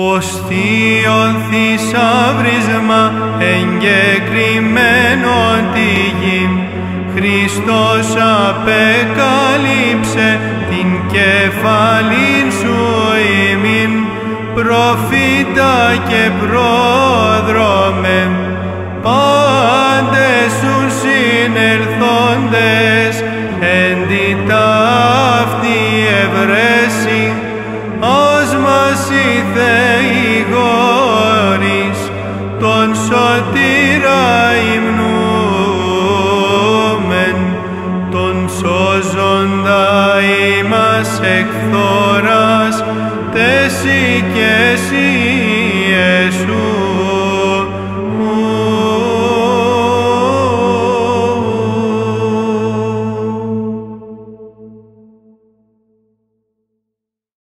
ως θείον θησαύρισμα εγκεκριμένο τη γη. Χριστός απεκάλυψε την κεφαλήν σου ημίν, προφήτα και πρόδρομε, πάντες σου συνερθόντες, εν τη ταύτη ευρέσει, ως μας η Θεή γόρις, τον σωτήρα υμνούμεν, τον σώζοντα ημάς εκ θώρας, τεσί και εσύ